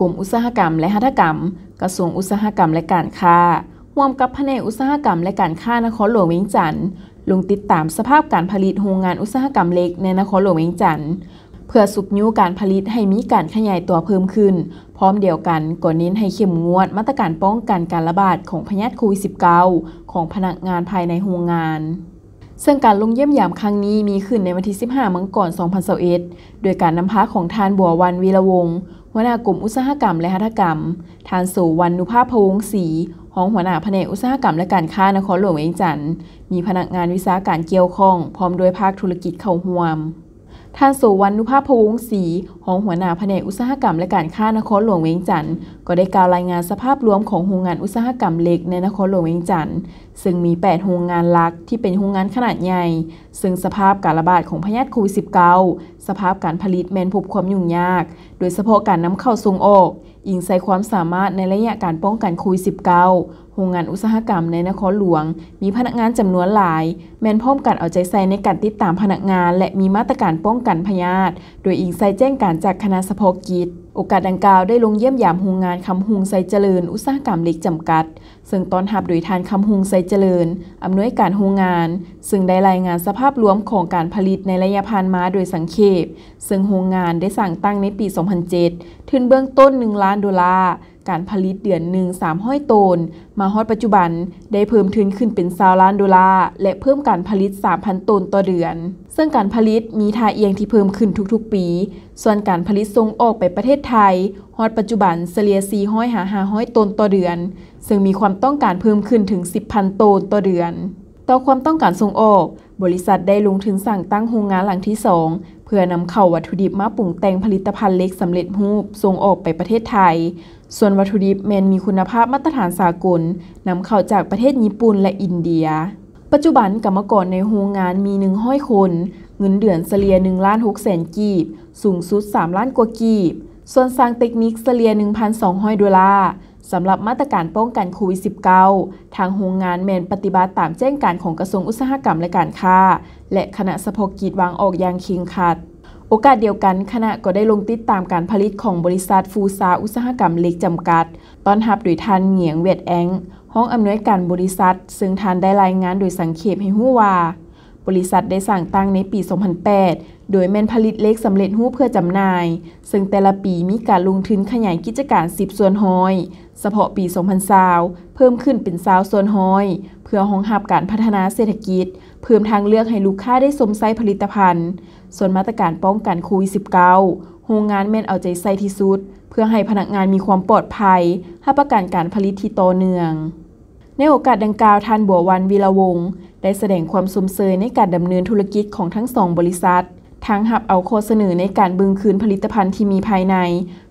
กรมอุตสาหกรรมและหัตถกรรม กระทรวงอุตสาหกรรมและการค้าร่วมกับแผนกอุตสาหกรรมและการค้านครหลวงเวียงจันทน์ลงติดตามสภาพการผลิตโรงงานอุตสาหกรรมเล็กในนครหลวงเวียงจันทน์เพื่อสุกยุการผลิตให้มีการขยายตัวเพิ่มขึ้น พร้อมเดียวกันก็เน้นให้เข้มงวดมาตรการป้องกันการระบาดของพยาธิโควิด -19 ของพนักงานภายในโรงงาน ซึ่งการลงเยี่ยมยามครั้งนี้มีขึ้นในวันที่ 15 มังกร 2021 โดยการนำพาของทานบัววันวีระวงศ์ หัวหน้ากลุ่มอุตสาหกรรมและหัตถกรรม ทานสู่วันนุภาพพวงศรีห้องหัวหน้าแผนกอุตสาหกรรมและการค้านครหลวงเวียงจันทน์มีพนักงานวิชาการเกี่ยวข้อง พร้อมด้วยภาคธุรกิจเข้าร่วมท่านสุวรรณุภาพพวงศรีของหัวหน้าแผนกอุตสาหกรรมและการค้านครหลวงเวียงจันทน์ก็ได้กล่าวรายงานสภาพรวมของโรงงานอุตสาหกรรมเล็กในนครหลวงเวียงจันทน์ ซึ่งมี 8 โรงงานหลักที่เป็นโรงงานขนาดใหญ่ ซึ่งสภาพการระบาดของพยาธิโควิด -19 สภาพการผลิตแมนพบความยุ่งยาก โดยเฉพาะการนำเข้าส่งออกอิงใส่ความสามารถในระยะการป้องกันโควิด -19 โรงงานอุตสาหกรรมในนครหลวง มีพนักงานจำนวนหลาย แมนพร้อมกันเอาใจใส่ในการติดตามพนักงาน และมีมาตรการป้องกันพยาธิ โดยอิงใส่แจ้งการจากคณะเฉพาะกิจ โอกาสดังกล่าวได้ลงเยี่ยมยามโรงงานคำหุงไซเจริญ อุตสาหกรรมเล็กจำกัด ซึ่งตอนหับโดยทานคำหุงไซเจริญอำนวยการโรงงาน ซึ่งได้รายงานสภาพรวมของการผลิตในระยะผ่านมาโดยสังเขปซึ่งโรงงานได้สั่งตั้งในปี 2007 ทุนเบื้องต้น 1 ล้านดอลลาร์ การผลิตเดือนหนึ่ง300โตน มาฮอดปัจจุบันได้เพิ่มทุนขึ้นเป็น20ล้านดอลลาร์และเพิ่มการผลิต 3,000 โตนต่อเดือน ซึ่งการผลิตมีท่าเอียงที่เพิ่มขึ้นทุกๆปี ส่วนการผลิตส่งออกไปประเทศไทยฮอดปัจจุบันเฉลี่ย400หา500โตนต่อเดือน ซึ่งมีความต้องการเพิ่มขึ้นถึง 10,000 โตนต่อเดือน ต่อความต้องการส่งออก บริษัทได้ลงทุนสั่งตั้งโรงงานหลังที่ 2 เพื่อนำเข้าวัตถุดิบมาปรุงแต่งผลิตภัณฑ์เล็กสำเร็จรูปส่งออกไปประเทศไทย ส่วนวัตถุดิบแมนมีคุณภาพมาตรฐานสากลนำเข้าจากประเทศญี่ปุ่นและอินเดีย ปัจจุบันกรรมกรในโรงงานมี100คน เงินเดือนเฉลี่ย1ล้าน6แสนกีบ สูงสุด 3 ล้านกว่ากีบ ส่วนสร้างเทคนิคเฉลี่ย1,200ดอลลาร์สำหรับมาตรการป้องกันโควิด -19 ทางโรงงานแมนปฏิบัติตามแจ้งการของกระทรวงอุตสาหกรรมและการค้า และคณะสพกิจวางออกอย่างเคร่งครัด โอกาสเดียวกันคณะก็ได้ลงติดตามการผลิตของบริษัทฟูซาอุตสาหกรรมเล็กจำกัดตอนรับโดยทานเหงียงเวียดแองห้องอำนวยการบริษัท ซึ่งท่านได้รายงานโดยสังเขปให้หู้ว่า บริษัทได้สั่งตั้งในปี 2008 โดยแม่นผลิตเล็กสำเร็จรูปเพื่อจำหน่าย ซึ่งแต่ละปีมีการลงทุนขยายกิจการ 10 ส่วนห้อยเฉพาะปี 2020เพิ่มขึ้นเป็น20ส่วนห้อย เพื่อรองรับการพัฒนาเศรษฐกิจ เพิ่มทางเลือกให้ลูกค้าได้สมไส้ผลิตภัณฑ์ ส่วนมาตรการป้องกันโควิด -19 โรงงานแม่นเอาใจใส่ที่สุด เพื่อให้พนักงานมีความปลอดภัยรับประกันการผลิตที่ต่อเนื่องในโอกาสดังกล่าวท่านบัววันวีระวงศ์ ได้แสดงความสมเสยในการดำเนินธุรกิจของทั้งสองบริษัททั้งหับเอาข้อเสนอในการบึงคืนผลิตภัณฑ์ที่มีภายใน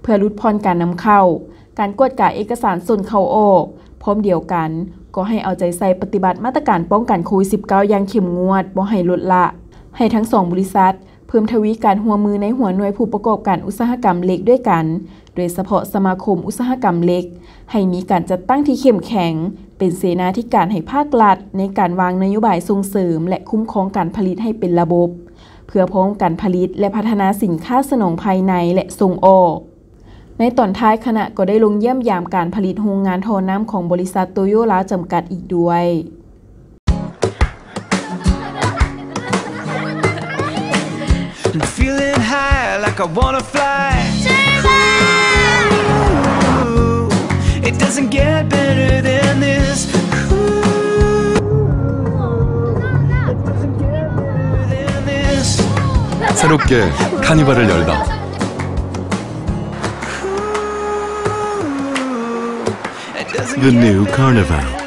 เพื่อลดผ่อนการนำเข้า การกวดกาเอกสารส่วนเข้าออก พร้อมเดียวกัน ก็ให้เอาใจใส่ปฏิบัติมาตรการป้องกันโควิด -19 อย่างเข้มงวดบ่ให้ลดละ ให้ทั้งสองบริษัท เพิ่มทวีการหัวมือในหัวหน่วยผู้ประกอบการอุตสาหกรรมเล็กด้วยกัน โดยเฉพาะสมาคมอุตสาหกรรมเล็ก ให้มีการจัดตั้งที่เข้มแข็ง เป็นเสนาธิการให้ภาครัฐ ในการวางนโยบายส่งเสริม และคุ้มครองการผลิตให้เป็นระบบ เพื่อพ้องการผลิตและพัฒนาสินค้าสนองภายในและส่งออกในตอนท้ายคณะก็ได้ลงเยี่ยมยามการผลิตโรงงานทอน้ำของบริษัทโตโยล้าจำกัดอีกด้วย I'm feeling high like I wanna fly. Ooh, it doesn't get better than this. Ooh, it doesn't get better than this. 새롭게 카니발을 열다. The new Carnival.